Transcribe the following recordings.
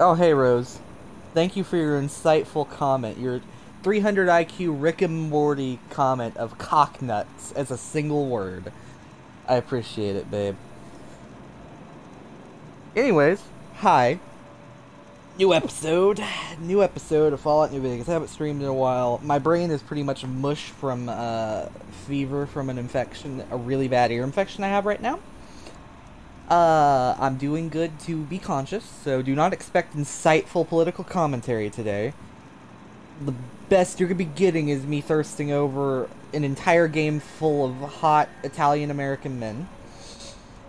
Oh, hey, Rose. Thank you for your insightful comment. Your 300 IQ Rick and Morty comment of cocknuts as a single word. I appreciate it, babe. Anyways, hi. New episode. New episode of Fallout New Vegas. I haven't streamed in a while. My brain is pretty much mush from uh, fever from an infection, a really bad ear infection I have right now. Uh, I'm doing good to be conscious, so do not expect insightful political commentary today. The best you're gonna be getting is me thirsting over an entire game full of hot Italian American men.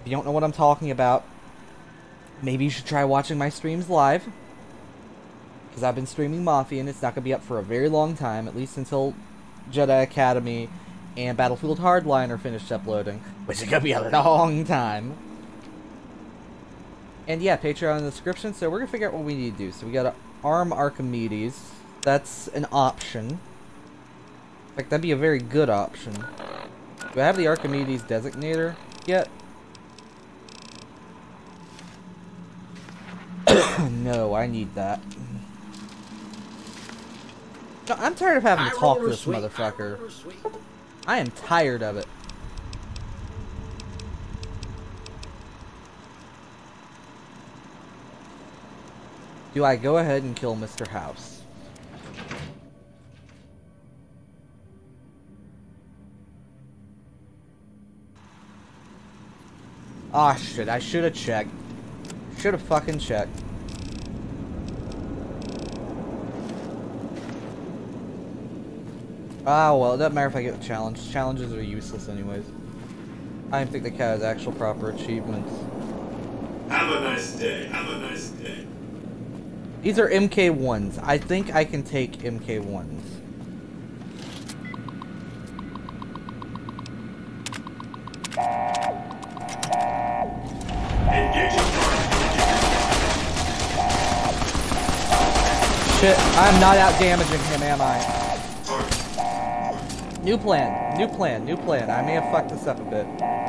If you don't know what I'm talking about, maybe you should try watching my streams live. Because I've been streaming Mafia and it's not gonna be up for a very long time, at least until Jedi Academy and Battlefield Hardline are finished uploading, which is gonna be a long time. And yeah, Patreon in the description. So we're gonna figure out what we need to do. So we gotta arm Archimedes. That's an option. In fact, that'd be a very good option. Do I have the Archimedes designator yet? no, I need that. No, I'm tired of having to talk to this motherfucker. I am tired of it. Do I go ahead and kill Mr. House? Ah, shit. I should have checked. Should have fucking checked. Ah, well, it doesn't matter if I get the challenge. Challenges are useless anyways. I don't think the cat has actual proper achievements. Have a nice day. Have a nice day. These are MK1s. I think I can take MK1s. Shit, I'm not out damaging him, am I? New plan, new plan, new plan. I may have fucked this up a bit.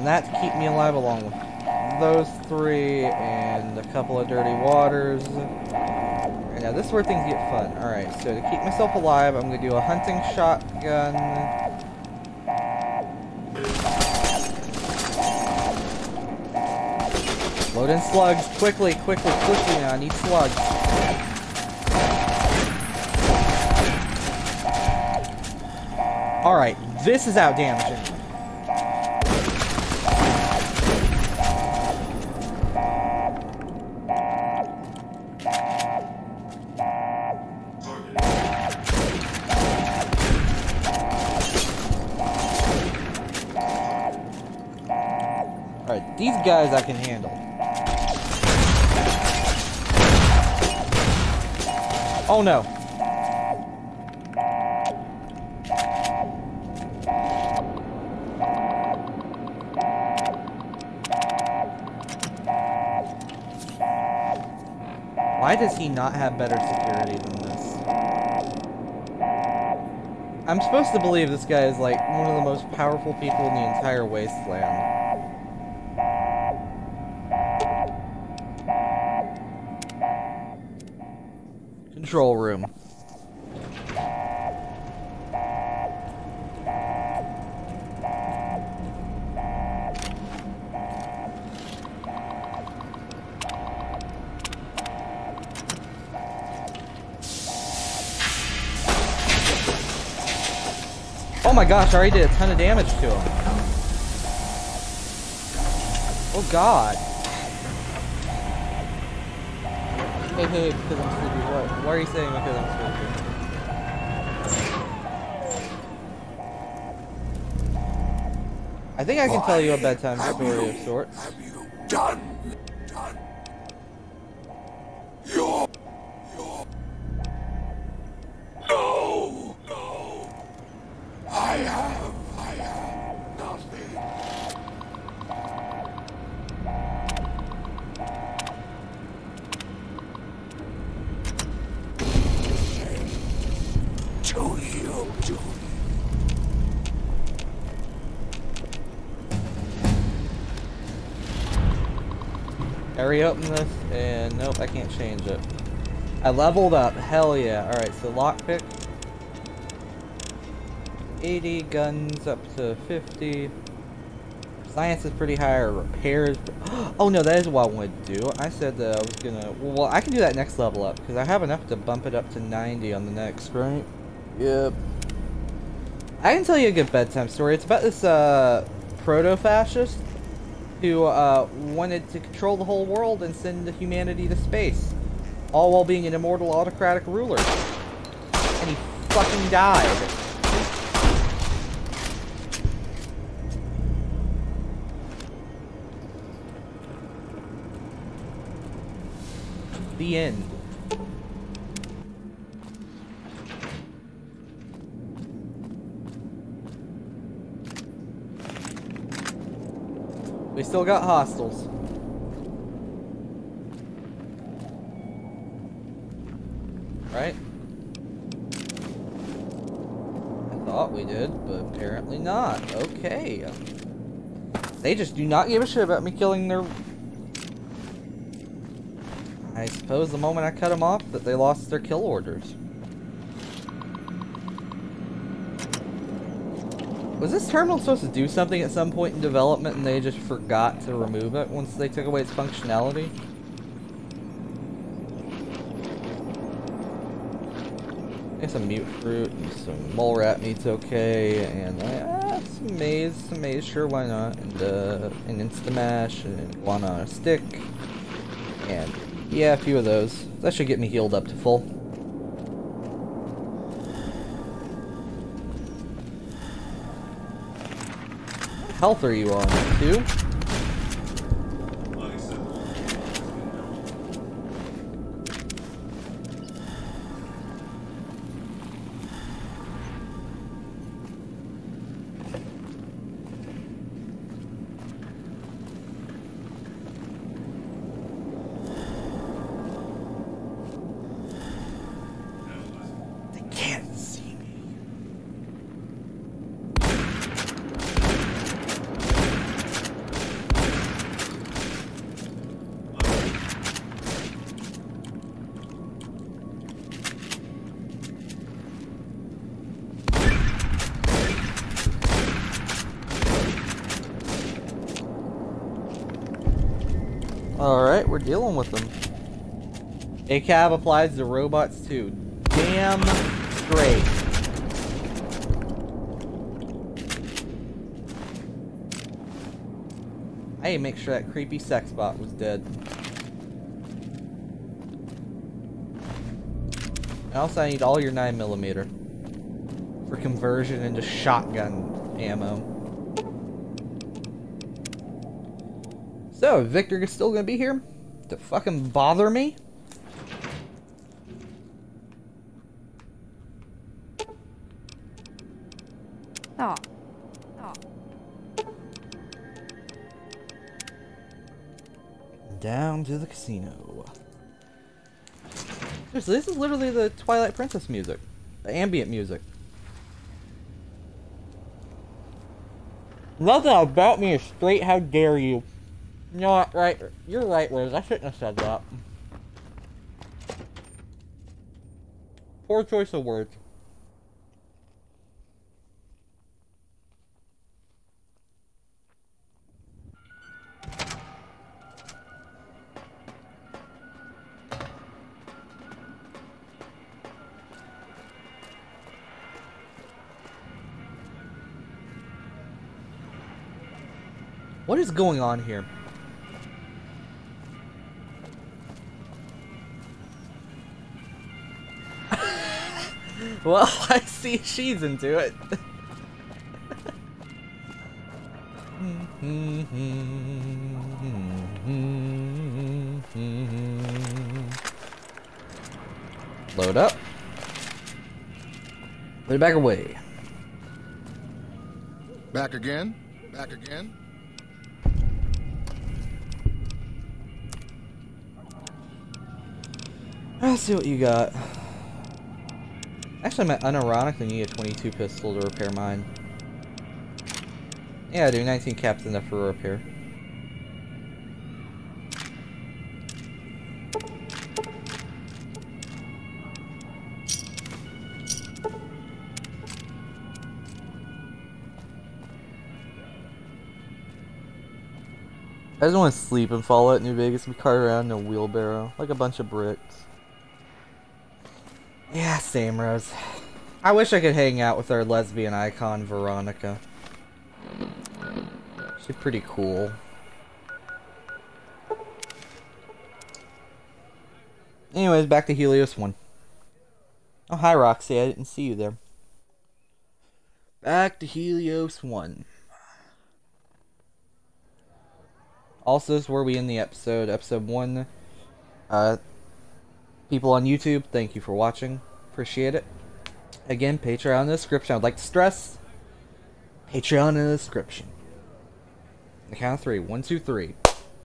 And that keep me alive along with those three and a couple of dirty waters. And now this is where things get fun. Alright, so to keep myself alive, I'm going to do a hunting shotgun. Load in slugs. Quickly, quickly, quickly. I need slugs. Alright, this is out damaging. These guys I can handle. Oh no. Why does he not have better security than this? I'm supposed to believe this guy is like one of the most powerful people in the entire wasteland. Control room. Oh my gosh, I already did a ton of damage to him. Oh god. Hey, hey, because I'm sleepy. What? Why are you saying because I'm sleepy? I think I can tell you a bedtime story of sorts. Have you done? I reopen this, and nope, I can't change it. I leveled up, hell yeah. Alright, so lockpick. 80, guns up to 50. Science is pretty high, repairs. Oh no, that is what I wanted to do. I said that I was gonna. Well, I can do that next level up because I have enough to bump it up to 90 on the next, right? Yep. I can tell you a good bedtime story. It's about this uh, proto-fascist who uh, wanted to control the whole world and send the humanity to space, all while being an immortal autocratic ruler. And he fucking died. The end. We still got hostiles. Right? I thought we did, but apparently not. Okay. They just do not give a shit about me killing their I suppose the moment I cut them off that they lost their kill orders. Was this terminal supposed to do something at some point in development and they just forgot to remove it once they took away its functionality? Get some mute fruit and some mole rat meat's okay, and uh, some maize, some maize, sure, why not? And uh, an instamash and one on a stick, and yeah, a few of those. That should get me healed up to full. Health are you on? Two? Alright, we're dealing with them. ACAB applies to robots too. Damn straight. I to make sure that creepy sex bot was dead. Also, I need all your 9mm for conversion into shotgun ammo. So, Victor is still gonna be here to fucking bother me? Oh. Oh. Down to the casino. Seriously, this is literally the Twilight Princess music. The ambient music. Nothing about me is straight, how dare you. You know what, right, you're right, Liz, I shouldn't have said that. Poor choice of words. What is going on here? well, I see she's into it. Load up. Put it back away. Back again? Back again? Let's see what you got. Actually, I unironically need a 22 pistol to repair mine. Yeah, I do. 19 caps enough for repair. I just want to sleep and fall out New Vegas and cart around in a wheelbarrow, like a bunch of bricks. Yeah, same, Rose. I wish I could hang out with our lesbian icon, Veronica. She's pretty cool. Anyways, back to Helios 1. Oh, hi, Roxy. I didn't see you there. Back to Helios 1. Also, this is where we end the episode. Episode 1. Uh, people on YouTube, thank you for watching. Appreciate it. Again, Patreon in the description. I would like to stress Patreon in the description. The count of three. One, two, three.